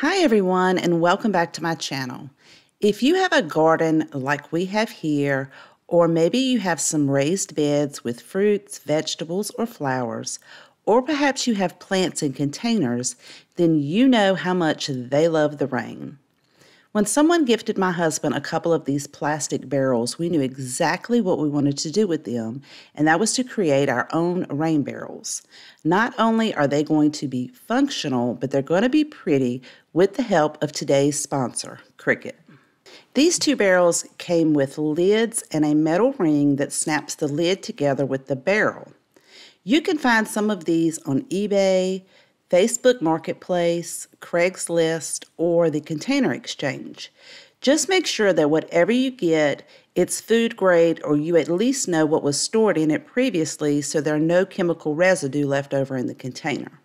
Hi everyone and welcome back to my channel. If you have a garden like we have here, or maybe you have some raised beds with fruits, vegetables, or flowers, or perhaps you have plants in containers, then you know how much they love the rain. When someone gifted my husband a couple of these plastic barrels, we knew exactly what we wanted to do with them, and that was to create our own rain barrels. Not only are they going to be functional, but they're going to be pretty with the help of today's sponsor, Cricut. These two barrels came with lids and a metal ring that snaps the lid together with the barrel. You can find some of these on eBay, Facebook Marketplace, Craigslist, or the Container Exchange. Just make sure that whatever you get, it's food grade or you at least know what was stored in it previously so there are no chemical residue left over in the container.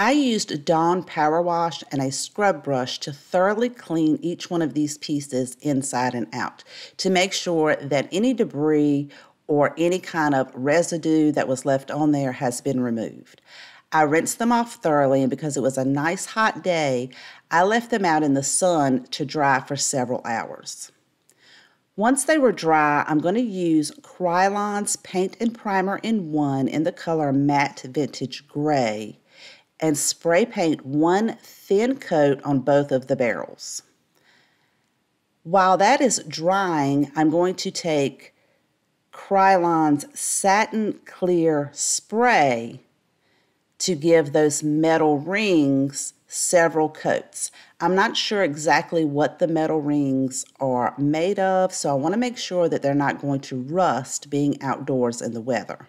I used Dawn Power Wash and a scrub brush to thoroughly clean each one of these pieces inside and out to make sure that any debris or any kind of residue that was left on there has been removed. I rinsed them off thoroughly, and because it was a nice hot day, I left them out in the sun to dry for several hours. Once they were dry, I'm going to use Krylon's Paint and Primer in 1 in the color Matte Vintage Gray and spray paint one thin coat on both of the barrels. While that is drying, I'm going to take Krylon's Satin Clear Spray to give those metal rings several coats. I'm not sure exactly what the metal rings are made of, so I want to make sure that they're not going to rust being outdoors in the weather.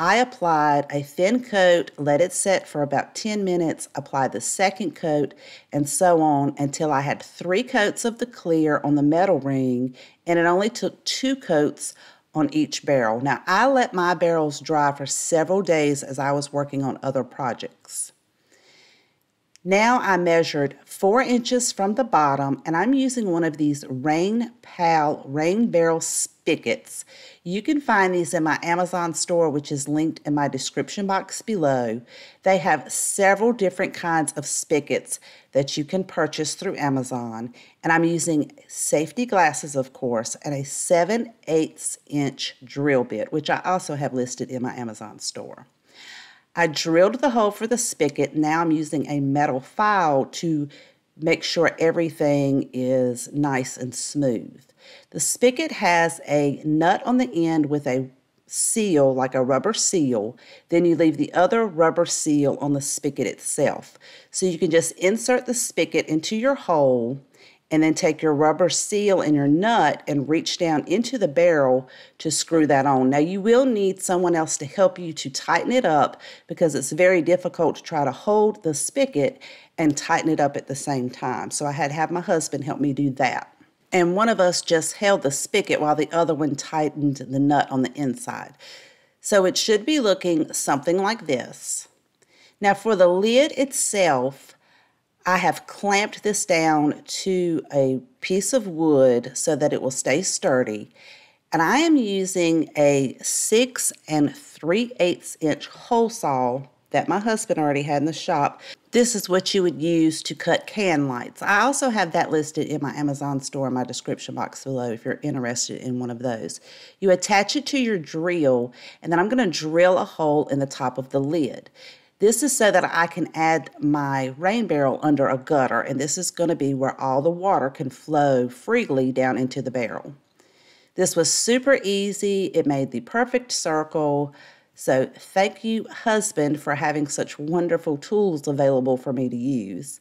I applied a thin coat, let it set for about 10 minutes, applied the second coat, and so on until I had three coats of the clear on the metal ring, and it only took two coats on each barrel. Now, I let my barrels dry for several days as I was working on other projects. Now I measured four inches from the bottom and I'm using one of these Rain Pal rain barrel spigots. You can find these in my Amazon store which is linked in my description box below. They have several different kinds of spigots that you can purchase through Amazon and I'm using safety glasses of course and a 7 8 inch drill bit which I also have listed in my Amazon store. I drilled the hole for the spigot. Now I'm using a metal file to make sure everything is nice and smooth. The spigot has a nut on the end with a seal, like a rubber seal. Then you leave the other rubber seal on the spigot itself. So you can just insert the spigot into your hole and then take your rubber seal and your nut and reach down into the barrel to screw that on. Now you will need someone else to help you to tighten it up because it's very difficult to try to hold the spigot and tighten it up at the same time. So I had to have my husband help me do that. And one of us just held the spigot while the other one tightened the nut on the inside. So it should be looking something like this. Now for the lid itself, I have clamped this down to a piece of wood so that it will stay sturdy. And I am using a 6 and 3 eighths inch hole saw that my husband already had in the shop. This is what you would use to cut can lights. I also have that listed in my Amazon store in my description box below if you're interested in one of those. You attach it to your drill and then I'm going to drill a hole in the top of the lid. This is so that I can add my rain barrel under a gutter, and this is going to be where all the water can flow freely down into the barrel. This was super easy. It made the perfect circle. So thank you, husband, for having such wonderful tools available for me to use.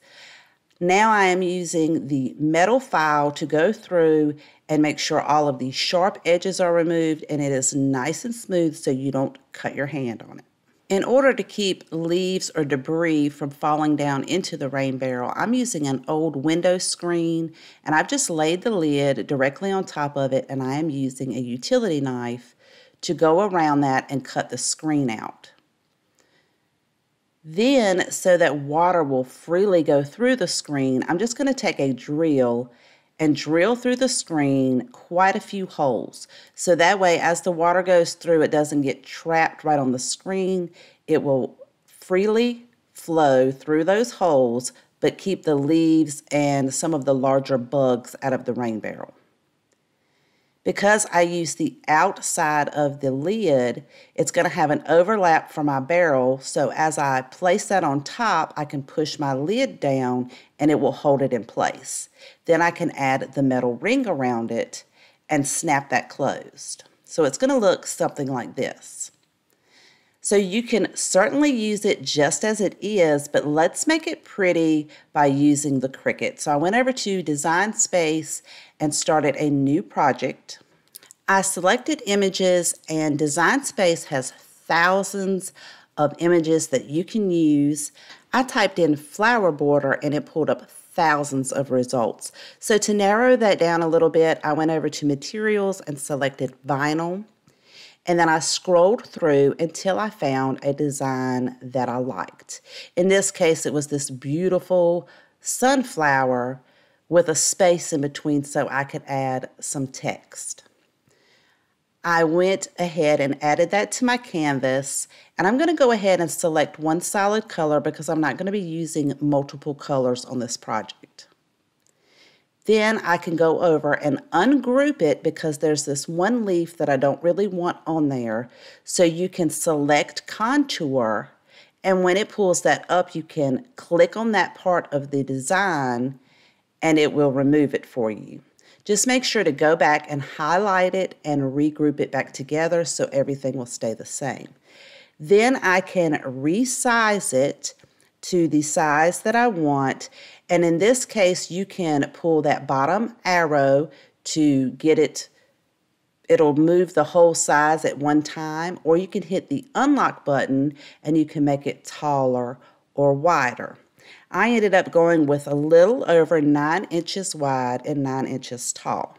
Now I am using the metal file to go through and make sure all of the sharp edges are removed and it is nice and smooth so you don't cut your hand on it. In order to keep leaves or debris from falling down into the rain barrel, I'm using an old window screen and I've just laid the lid directly on top of it and I am using a utility knife to go around that and cut the screen out. Then, so that water will freely go through the screen, I'm just going to take a drill and drill through the screen quite a few holes. So that way, as the water goes through, it doesn't get trapped right on the screen. It will freely flow through those holes, but keep the leaves and some of the larger bugs out of the rain barrel. Because I use the outside of the lid, it's going to have an overlap for my barrel. So as I place that on top, I can push my lid down and it will hold it in place. Then I can add the metal ring around it and snap that closed. So it's going to look something like this. So you can certainly use it just as it is, but let's make it pretty by using the Cricut. So I went over to Design Space and started a new project. I selected images and Design Space has thousands of images that you can use. I typed in flower border and it pulled up thousands of results. So to narrow that down a little bit, I went over to materials and selected vinyl. And then I scrolled through until I found a design that I liked. In this case, it was this beautiful sunflower with a space in between so I could add some text. I went ahead and added that to my canvas and I'm going to go ahead and select one solid color because I'm not going to be using multiple colors on this project. Then I can go over and ungroup it because there's this one leaf that I don't really want on there. So you can select contour and when it pulls that up, you can click on that part of the design and it will remove it for you. Just make sure to go back and highlight it and regroup it back together so everything will stay the same. Then I can resize it to the size that I want and in this case, you can pull that bottom arrow to get it, it'll move the whole size at one time, or you can hit the unlock button and you can make it taller or wider. I ended up going with a little over nine inches wide and nine inches tall.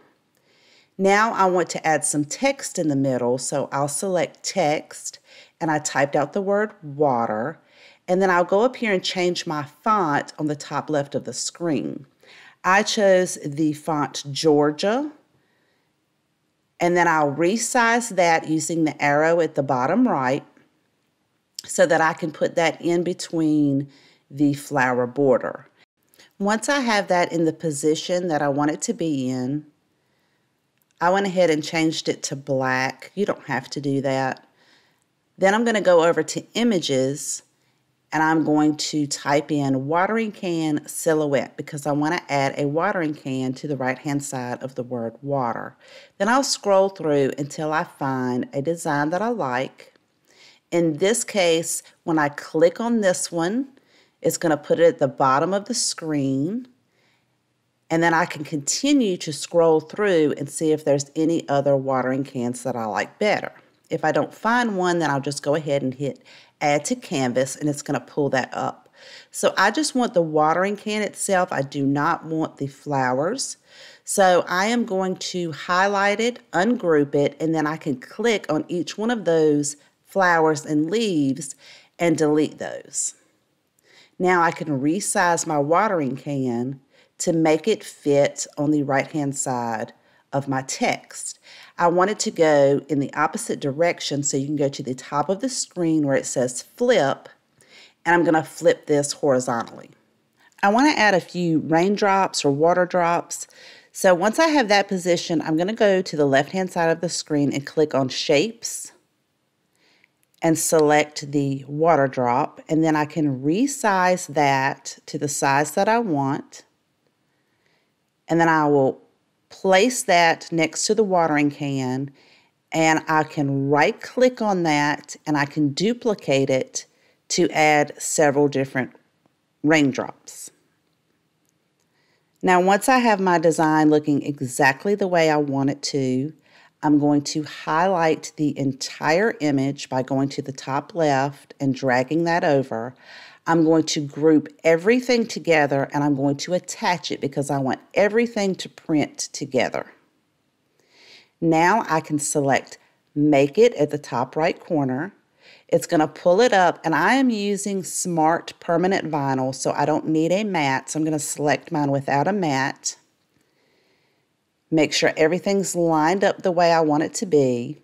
Now I want to add some text in the middle, so I'll select text and I typed out the word water and then I'll go up here and change my font on the top left of the screen. I chose the font Georgia. And then I'll resize that using the arrow at the bottom right so that I can put that in between the flower border. Once I have that in the position that I want it to be in, I went ahead and changed it to black. You don't have to do that. Then I'm going to go over to images and I'm going to type in watering can silhouette because I want to add a watering can to the right hand side of the word water. Then I'll scroll through until I find a design that I like. In this case, when I click on this one, it's going to put it at the bottom of the screen. And then I can continue to scroll through and see if there's any other watering cans that I like better. If I don't find one, then I'll just go ahead and hit add to canvas and it's going to pull that up. So I just want the watering can itself. I do not want the flowers. So I am going to highlight it, ungroup it, and then I can click on each one of those flowers and leaves and delete those. Now I can resize my watering can to make it fit on the right hand side of my text. I want it to go in the opposite direction so you can go to the top of the screen where it says flip and I'm going to flip this horizontally. I want to add a few raindrops or water drops. So once I have that position, I'm going to go to the left hand side of the screen and click on shapes and select the water drop and then I can resize that to the size that I want and then I will place that next to the watering can and I can right click on that and I can duplicate it to add several different raindrops. Now once I have my design looking exactly the way I want it to, I'm going to highlight the entire image by going to the top left and dragging that over. I'm going to group everything together and I'm going to attach it because I want everything to print together. Now I can select Make It at the top right corner. It's going to pull it up and I am using Smart Permanent Vinyl so I don't need a mat. So I'm going to select mine without a mat. Make sure everything's lined up the way I want it to be.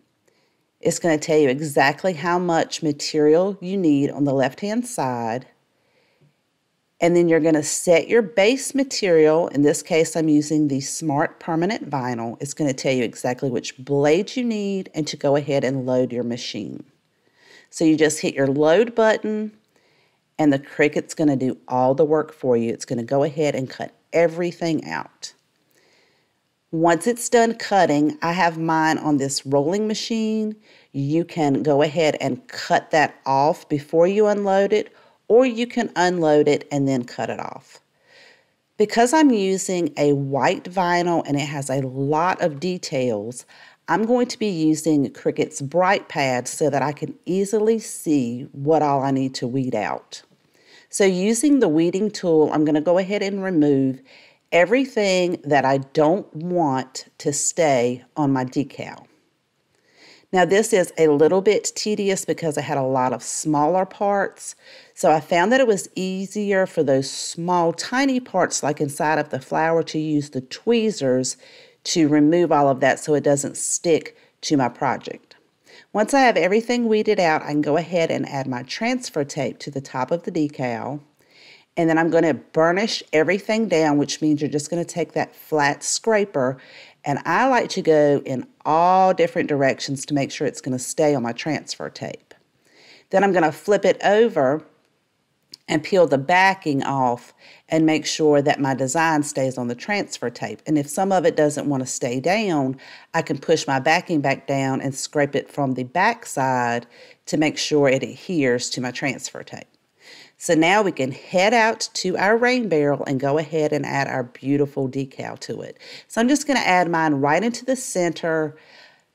It's going to tell you exactly how much material you need on the left hand side And then you're going to set your base material. In this case, I'm using the Smart Permanent Vinyl. It's going to tell you exactly which blade you need and to go ahead and load your machine. So you just hit your load button and the Cricut's going to do all the work for you. It's going to go ahead and cut everything out. Once it's done cutting, I have mine on this rolling machine. You can go ahead and cut that off before you unload it, or you can unload it and then cut it off. Because I'm using a white vinyl and it has a lot of details, I'm going to be using Cricut's Bright Pad so that I can easily see what all I need to weed out. So using the weeding tool, I'm going to go ahead and remove everything that I don't want to stay on my decal. Now this is a little bit tedious because I had a lot of smaller parts. So I found that it was easier for those small tiny parts like inside of the flower to use the tweezers to remove all of that so it doesn't stick to my project. Once I have everything weeded out, I can go ahead and add my transfer tape to the top of the decal. And then I'm going to burnish everything down, which means you're just going to take that flat scraper. And I like to go in all different directions to make sure it's going to stay on my transfer tape. Then I'm going to flip it over and peel the backing off and make sure that my design stays on the transfer tape. And if some of it doesn't want to stay down, I can push my backing back down and scrape it from the back side to make sure it adheres to my transfer tape. So now we can head out to our rain barrel and go ahead and add our beautiful decal to it. So I'm just going to add mine right into the center,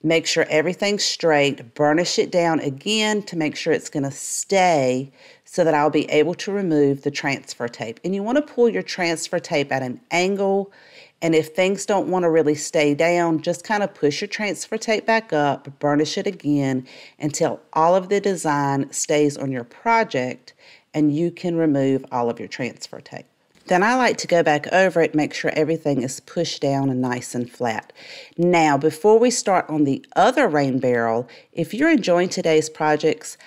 make sure everything's straight, burnish it down again to make sure it's going to stay so that I'll be able to remove the transfer tape. And you want to pull your transfer tape at an angle and if things don't want to really stay down, just kind of push your transfer tape back up, burnish it again until all of the design stays on your project and you can remove all of your transfer tape. Then I like to go back over it, make sure everything is pushed down and nice and flat. Now, before we start on the other rain barrel, if you're enjoying today's projects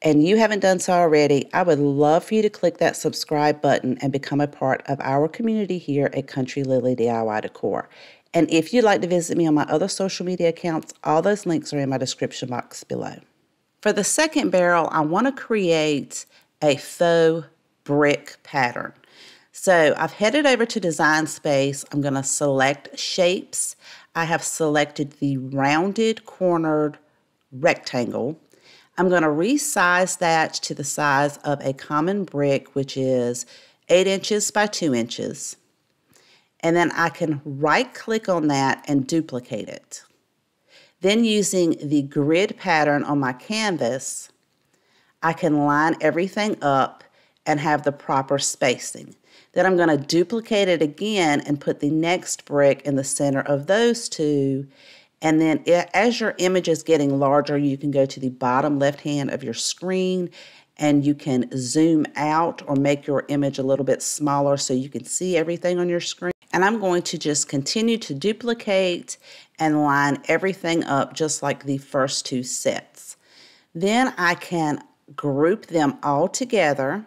and you haven't done so already, I would love for you to click that subscribe button and become a part of our community here at Country Lily DIY Decor. And if you'd like to visit me on my other social media accounts, all those links are in my description box below. For the second barrel, I want to create a faux brick pattern. So I've headed over to Design Space. I'm going to select Shapes. I have selected the rounded cornered rectangle. I'm going to resize that to the size of a common brick, which is 8 inches by 2 inches. And then I can right click on that and duplicate it. Then using the grid pattern on my canvas, I can line everything up and have the proper spacing. Then I'm going to duplicate it again and put the next brick in the center of those two. And then as your image is getting larger, you can go to the bottom left hand of your screen and you can zoom out or make your image a little bit smaller so you can see everything on your screen. And I'm going to just continue to duplicate and line everything up just like the first two sets. Then I can group them all together.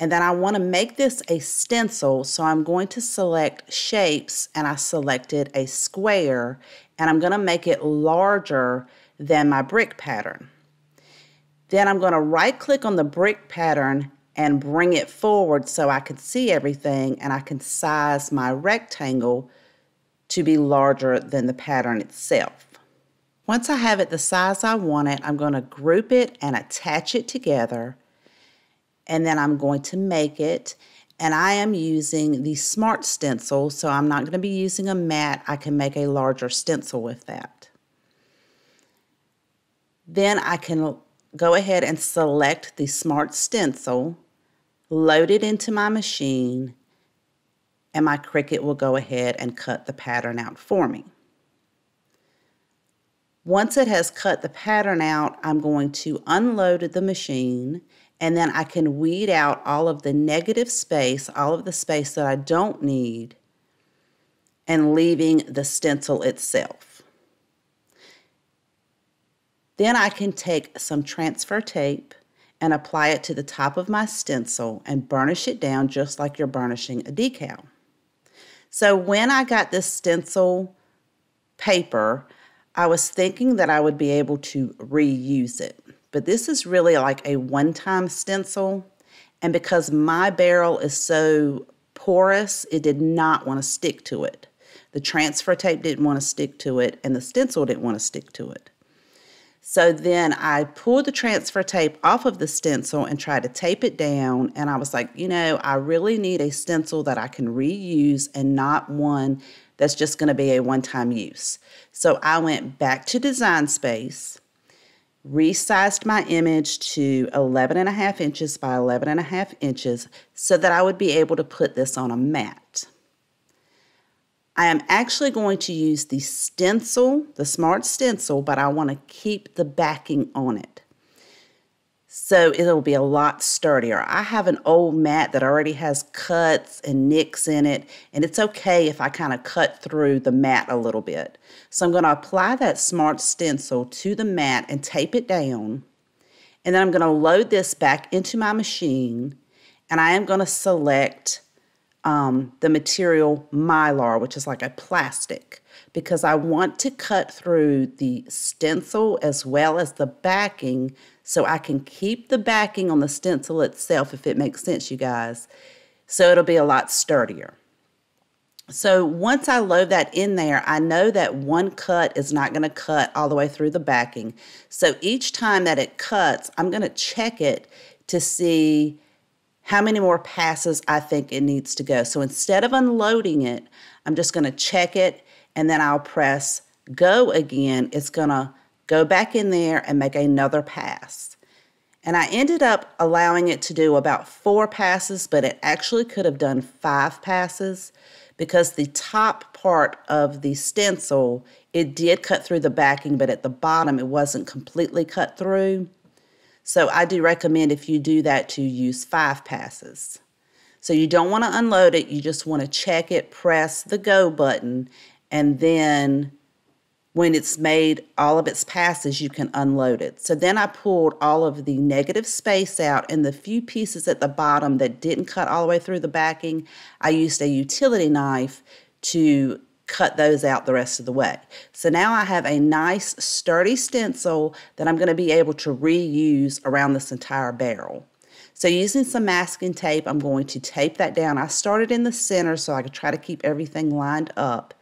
And then I want to make this a stencil, so I'm going to select shapes and I selected a square and I'm going to make it larger than my brick pattern. Then I'm going to right click on the brick pattern and bring it forward so I can see everything and I can size my rectangle to be larger than the pattern itself. Once I have it the size I want it, I'm going to group it and attach it together. And then I'm going to make it. And I am using the Smart Stencil, so I'm not going to be using a mat. I can make a larger stencil with that. Then I can go ahead and select the Smart Stencil, load it into my machine, and my Cricut will go ahead and cut the pattern out for me. Once it has cut the pattern out, I'm going to unload the machine and then I can weed out all of the negative space, all of the space that I don't need, and leaving the stencil itself. Then I can take some transfer tape and apply it to the top of my stencil and burnish it down just like you're burnishing a decal. So when I got this stencil paper, I was thinking that I would be able to reuse it. But this is really like a one-time stencil. And because my barrel is so porous, it did not want to stick to it. The transfer tape didn't want to stick to it, and the stencil didn't want to stick to it. So then I pulled the transfer tape off of the stencil and tried to tape it down. And I was like, you know, I really need a stencil that I can reuse and not one that's just going to be a one time use. So I went back to Design Space, resized my image to 11 and a half inches by 11 and a half inches so that I would be able to put this on a mat. I am actually going to use the stencil, the smart stencil, but I want to keep the backing on it. So it'll be a lot sturdier. I have an old mat that already has cuts and nicks in it, and it's okay if I kind of cut through the mat a little bit. So I'm going to apply that smart stencil to the mat and tape it down. And then I'm going to load this back into my machine, and I am going to select um, the material mylar, which is like a plastic, because I want to cut through the stencil as well as the backing so I can keep the backing on the stencil itself, if it makes sense, you guys. So it'll be a lot sturdier. So once I load that in there, I know that one cut is not going to cut all the way through the backing. So each time that it cuts, I'm going to check it to see how many more passes I think it needs to go. So instead of unloading it, I'm just going to check it and then I'll press go again. It's going to go back in there and make another pass. And I ended up allowing it to do about four passes, but it actually could have done five passes because the top part of the stencil, it did cut through the backing, but at the bottom it wasn't completely cut through. So I do recommend if you do that to use five passes. So you don't want to unload it, you just want to check it, press the go button, and then when it's made all of its passes, you can unload it. So then I pulled all of the negative space out and the few pieces at the bottom that didn't cut all the way through the backing, I used a utility knife to cut those out the rest of the way. So now I have a nice sturdy stencil that I'm going to be able to reuse around this entire barrel. So using some masking tape, I'm going to tape that down. I started in the center so I could try to keep everything lined up.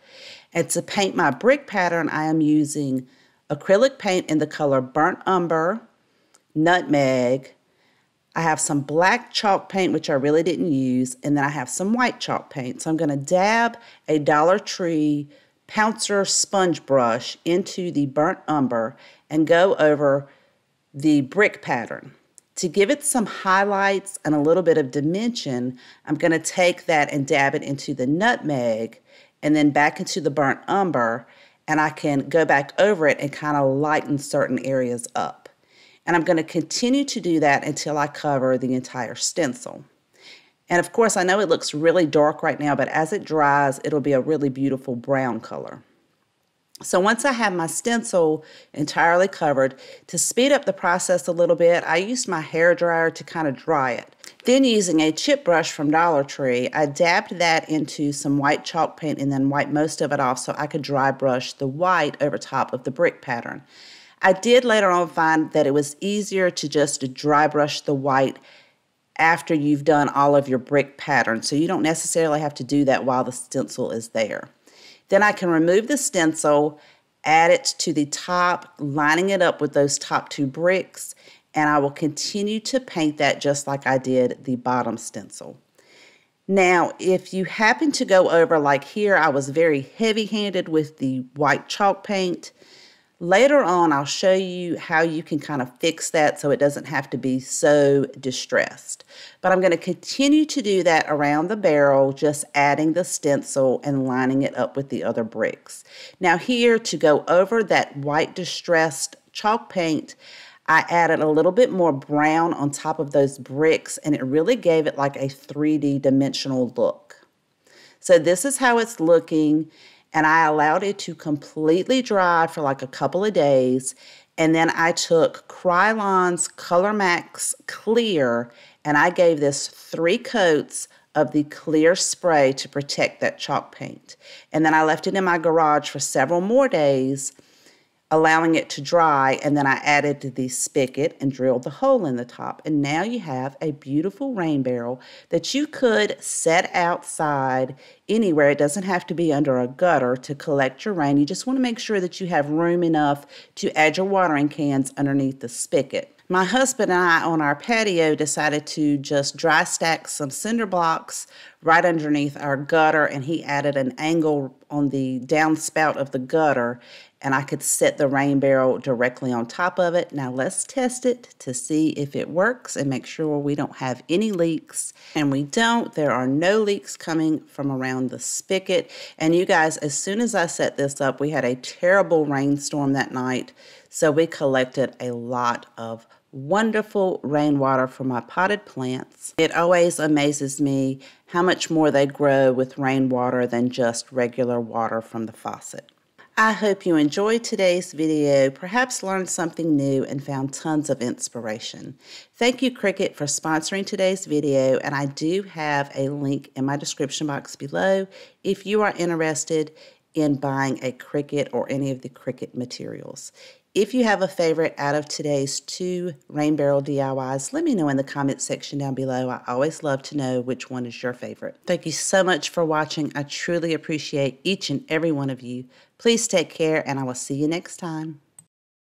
And to paint my brick pattern, I am using acrylic paint in the color Burnt Umber, Nutmeg, I have some black chalk paint, which I really didn't use, and then I have some white chalk paint. So I'm going to dab a Dollar Tree Pouncer sponge brush into the burnt umber and go over the brick pattern. To give it some highlights and a little bit of dimension, I'm going to take that and dab it into the nutmeg and then back into the burnt umber, and I can go back over it and kind of lighten certain areas up. And I'm going to continue to do that until I cover the entire stencil. And of course, I know it looks really dark right now, but as it dries, it'll be a really beautiful brown color. So once I have my stencil entirely covered, to speed up the process a little bit, I used my hair dryer to kind of dry it. Then using a chip brush from Dollar Tree, I dabbed that into some white chalk paint and then wiped most of it off so I could dry brush the white over top of the brick pattern. I did later on find that it was easier to just dry brush the white after you've done all of your brick pattern. So you don't necessarily have to do that while the stencil is there. Then I can remove the stencil, add it to the top, lining it up with those top two bricks, and I will continue to paint that just like I did the bottom stencil. Now, if you happen to go over, like here, I was very heavy handed with the white chalk paint. Later on, I'll show you how you can kind of fix that so it doesn't have to be so distressed. But I'm going to continue to do that around the barrel, just adding the stencil and lining it up with the other bricks. Now here, to go over that white distressed chalk paint, I added a little bit more brown on top of those bricks, and it really gave it like a 3D dimensional look. So this is how it's looking and I allowed it to completely dry for like a couple of days. And then I took Krylon's Color Max Clear and I gave this three coats of the clear spray to protect that chalk paint. And then I left it in my garage for several more days, allowing it to dry. And then I added the spigot and drilled the hole in the top. And now you have a beautiful rain barrel that you could set outside anywhere. It doesn't have to be under a gutter to collect your rain. You just want to make sure that you have room enough to add your watering cans underneath the spigot. My husband and I on our patio decided to just dry stack some cinder blocks right underneath our gutter, and he added an angle on the downspout of the gutter, and I could set the rain barrel directly on top of it. Now let's test it to see if it works and make sure we don't have any leaks. And we don't. There are no leaks coming from around the spigot. And you guys, as soon as I set this up, we had a terrible rainstorm that night. So we collected a lot of wonderful rainwater for my potted plants. It always amazes me how much more they grow with rainwater than just regular water from the faucet. I hope you enjoyed today's video, perhaps learned something new and found tons of inspiration. Thank you Cricut for sponsoring today's video and I do have a link in my description box below if you are interested in buying a Cricut or any of the Cricut materials. If you have a favorite out of today's two rain barrel DIYs, let me know in the comment section down below. I always love to know which one is your favorite. Thank you so much for watching. I truly appreciate each and every one of you. Please take care and I will see you next time.